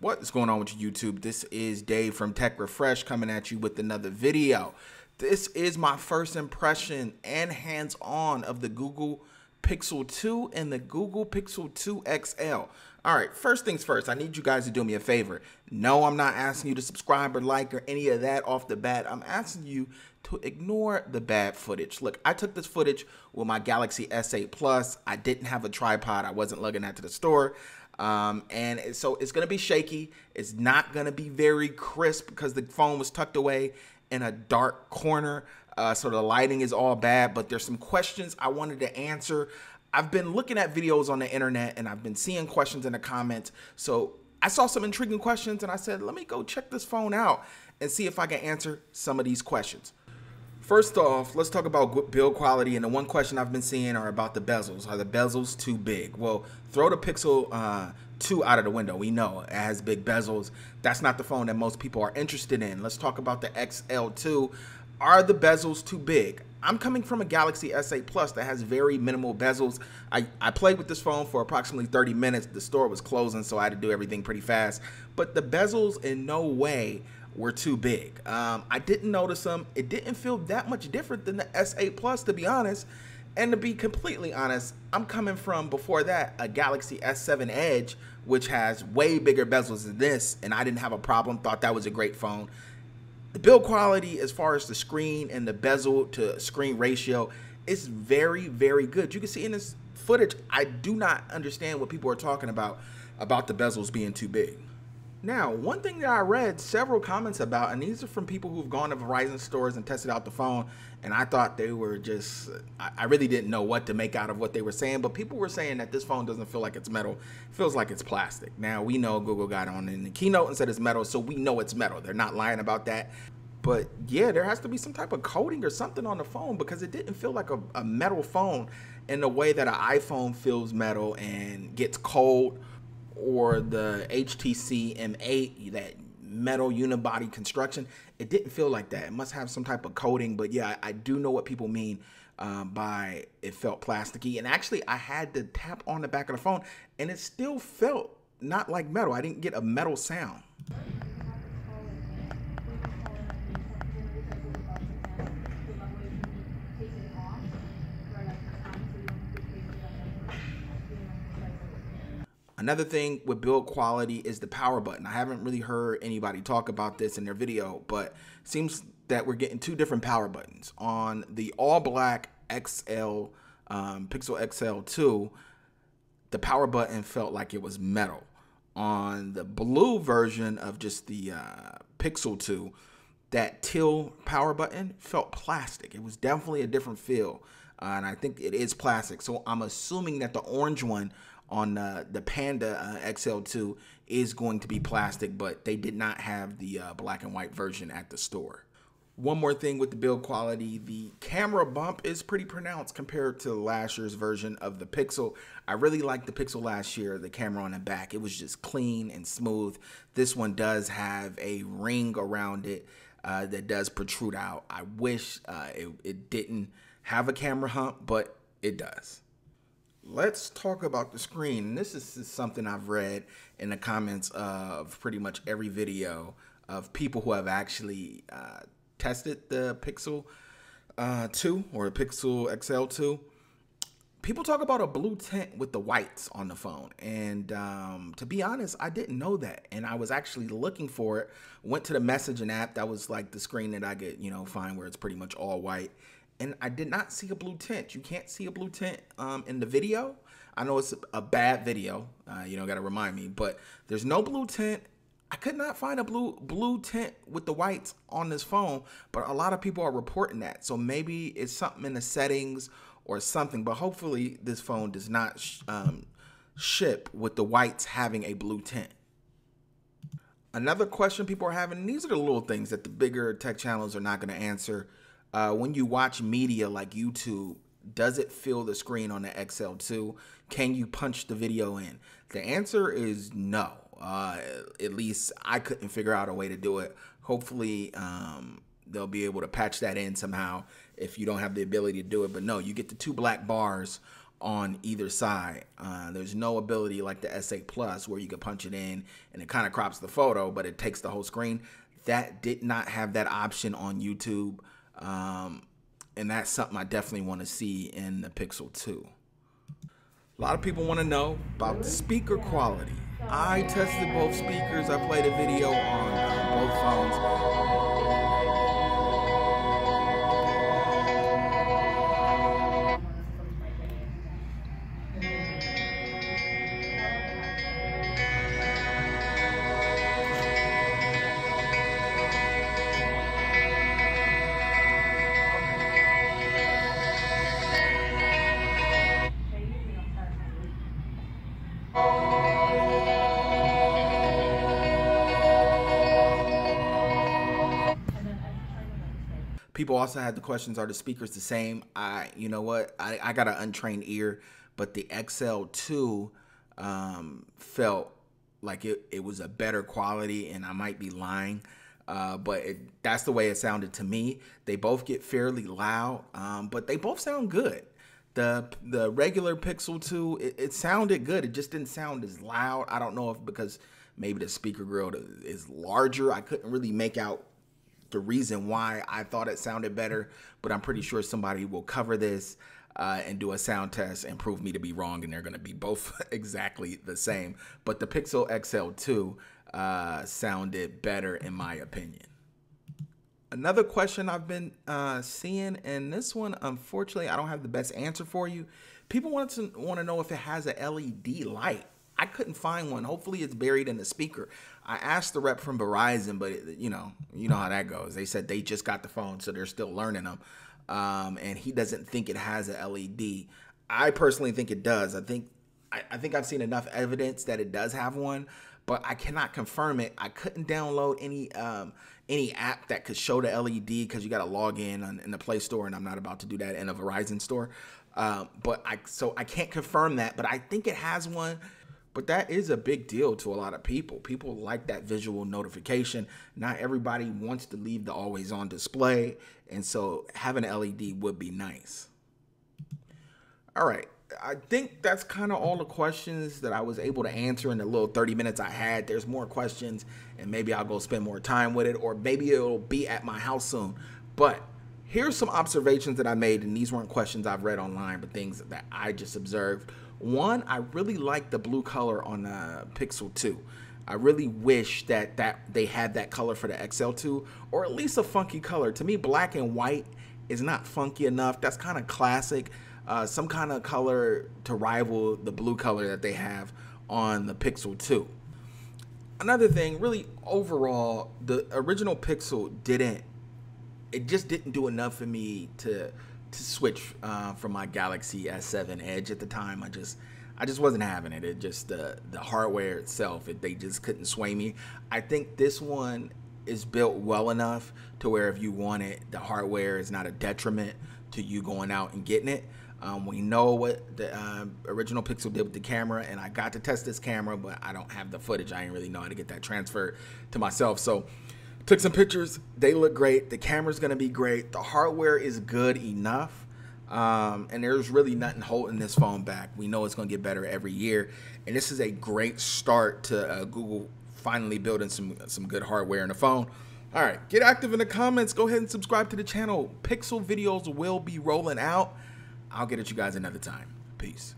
What is going on with you, YouTube? This is Dave from Tech Refresh coming at you with another video. This is my first impression and hands-on of the Google Pixel 2 and the Google Pixel 2 XL. All right, first things first, I need you guys to do me a favor. No, I'm not asking you to subscribe or like or any of that off the bat. I'm asking you to ignore the bad footage. Look, I took this footage with my Galaxy S8 Plus. I didn't have a tripod. I wasn't lugging that to the store. Um, and so it's going to be shaky. It's not going to be very crisp because the phone was tucked away in a dark corner. Uh, so the lighting is all bad, but there's some questions I wanted to answer. I've been looking at videos on the internet and I've been seeing questions in the comments. So I saw some intriguing questions and I said, let me go check this phone out and see if I can answer some of these questions. First off, let's talk about build quality. And the one question I've been seeing are about the bezels. Are the bezels too big? Well, throw the Pixel uh, 2 out of the window. We know it has big bezels. That's not the phone that most people are interested in. Let's talk about the XL2. Are the bezels too big? I'm coming from a Galaxy S8 Plus that has very minimal bezels. I, I played with this phone for approximately 30 minutes. The store was closing, so I had to do everything pretty fast. But the bezels in no way were too big. Um, I didn't notice them. It didn't feel that much different than the S8 Plus, to be honest. And to be completely honest, I'm coming from before that a Galaxy S7 Edge, which has way bigger bezels than this, and I didn't have a problem. Thought that was a great phone. The build quality, as far as the screen and the bezel to screen ratio, is very, very good. You can see in this footage, I do not understand what people are talking about about the bezels being too big. Now, one thing that I read several comments about, and these are from people who've gone to Verizon stores and tested out the phone, and I thought they were just, I really didn't know what to make out of what they were saying, but people were saying that this phone doesn't feel like it's metal, feels like it's plastic. Now, we know Google got on in the keynote and said it's metal, so we know it's metal. They're not lying about that. But yeah, there has to be some type of coating or something on the phone because it didn't feel like a, a metal phone in the way that an iPhone feels metal and gets cold or the HTC M8, that metal unibody construction, it didn't feel like that. It must have some type of coating, but yeah, I, do know what people mean uh, by it felt plasticky. And actually, I had to tap on the back of the phone, and it still felt not like metal. I didn't get a metal sound. Another thing with build quality is the power button. I haven't really heard anybody talk about this in their video, but seems that we're getting two different power buttons. On the all black XL, um, Pixel XL2, the power button felt like it was metal. On the blue version of just the uh, Pixel 2, that teal power button felt plastic. It was definitely a different feel. Uh, and I think it is plastic. So I'm assuming that the orange one on uh, the Panda uh, XL2 is going to be plastic, but they did not have the uh, black and white version at the store. One more thing with the build quality, the camera bump is pretty pronounced compared to last year's version of the Pixel. I really liked the Pixel last year, the camera on the back. It was just clean and smooth. This one does have a ring around it uh, that does protrude out. I wish uh, it, it didn't have a camera hump, but it does. Let's talk about the screen. This is something I've read in the comments of pretty much every video of people who have actually uh, tested the Pixel uh, 2 or the Pixel XL 2. People talk about a blue tint with the whites on the phone. And um, to be honest, I didn't know that. And I was actually looking for it. Went to the messaging app. That was like the screen that I could, you know, find where it's pretty much all white and I did not see a blue tint. You can't see a blue tint um, in the video. I know it's a bad video. Uh, you know, got to remind me, but there's no blue tint. I could not find a blue blue tint with the whites on this phone, but a lot of people are reporting that. So maybe it's something in the settings or something. But hopefully, this phone does not sh um, ship with the whites having a blue tint. Another question people are having, these are the little things that the bigger tech channels are not going to answer uh, when you watch media like YouTube, does it fill the screen on the XL2? Can you punch the video in? The answer is no. Uh, at least I couldn't figure out a way to do it. Hopefully, um, they'll be able to patch that in somehow if you don't have the ability to do it. But no, you get the two black bars on either side. Uh, there's no ability like the S8 Plus where you can punch it in and it kind of crops the photo, but it takes the whole screen. That did not have that option on YouTube. Um, and that's something I definitely want to see in the Pixel 2. A lot of people want to know about the speaker quality. I tested both speakers. I played a video on uh, both phones. People also had the questions: Are the speakers the same? I, you know what? I, I got an untrained ear, but the XL2 um, felt like it, it was a better quality, and I might be lying. Uh, but it, that's the way it sounded to me. They both get fairly loud, um, but they both sound good. The the regular Pixel 2, it, it, sounded good. It just didn't sound as loud. I don't know if because maybe the speaker grill is larger. I couldn't really make out the reason why I thought it sounded better, but I'm pretty sure somebody will cover this uh, and do a sound test and prove me to be wrong, and they're going to be both exactly the same. But the Pixel XL2 uh, sounded better, in my opinion. Another question I've been uh, seeing, and this one, unfortunately, I don't have the best answer for you. People want to want to know if it has a LED light. I couldn't find one. Hopefully, it's buried in the speaker. I asked the rep from Verizon, but it, you know, you know how that goes. They said they just got the phone, so they're still learning them. Um, and he doesn't think it has a LED. I personally think it does. I think I, I think I've seen enough evidence that it does have one, but I cannot confirm it. I couldn't download any um, any app that could show the LED because you got to log in on, in the Play Store, and I'm not about to do that in a Verizon store. Um, but I so I can't confirm that, but I think it has one but that is a big deal to a lot of people. People like that visual notification. Not everybody wants to leave the always on display. And so having an LED would be nice. All right. I think that's kind of all the questions that I was able to answer in the little 30 minutes I had. There's more questions, and maybe I'll go spend more time with it, or maybe it'll be at my house soon. But here's some observations that I made, and these weren't questions I've read online, but things that I just observed one, I really like the blue color on the Pixel 2. I really wish that that they had that color for the XL2 or at least a funky color. To me, black and white is not funky enough. That's kind of classic. Uh, some kind of color to rival the blue color that they have on the Pixel 2. Another thing, really overall, the original Pixel didn't, it just didn't do enough for me to to switch uh, from my Galaxy S7 Edge at the time. I just I just wasn't having it. It just uh, the hardware itself, it, they just couldn't sway me. I think this one is built well enough to where if you want it, the hardware is not a detriment to you going out and getting it. Um, we know what the uh, original Pixel did with the camera, and I got to test this camera, but I don't have the footage. I didn't really know how to get that transferred to myself. So Took some pictures. They look great. The camera's going to be great. The hardware is good enough. Um, and there's really nothing holding this phone back. We know it's going to get better every year. And this is a great start to uh, Google finally building some, some good hardware in the phone. All right, get active in the comments. Go ahead and subscribe to the channel. Pixel videos will be rolling out. I'll get at you guys another time. Peace.